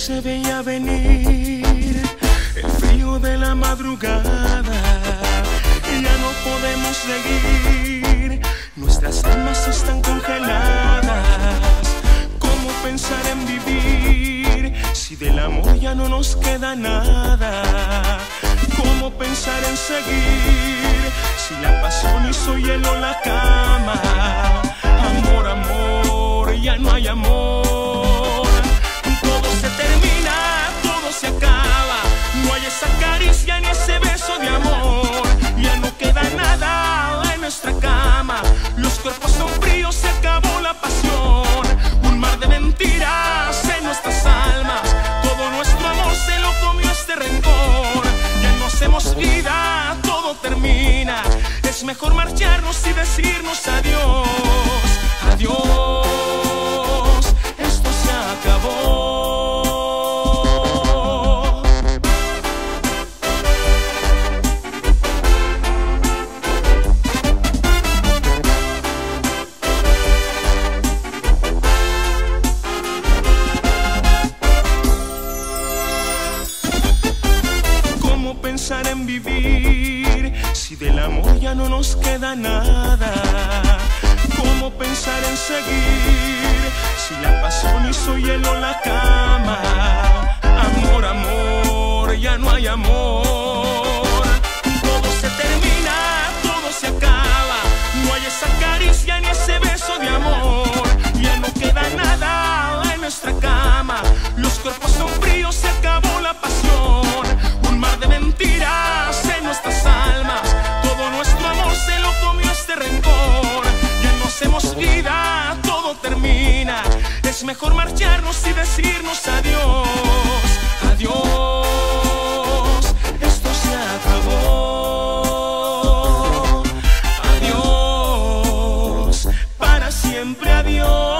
se veía venir el frío de la madrugada. Ya no podemos seguir, nuestras almas están congeladas. ¿Cómo pensar en vivir si del amor ya no nos queda nada? ¿Cómo pensar en seguir si la pasión hizo hielo la cama? Ese beso de amor. Ya no queda nada en nuestra cama. Los cuerpos son fríos, se acabó la pasión. Un mar de mentiras en nuestras almas. Todo nuestro amor se lo comió este rencor. Ya no hacemos vida, todo termina. Es mejor marcharnos y decirnos adiós. Pensar en vivir si del amor ya no nos queda nada? ¿Cómo pensar en seguir si la pasión hizo hielo la cama? Amor, amor, ya no hay amor. es mejor marcharnos y decirnos adiós, adiós, esto se acabó. Adiós, para siempre adiós.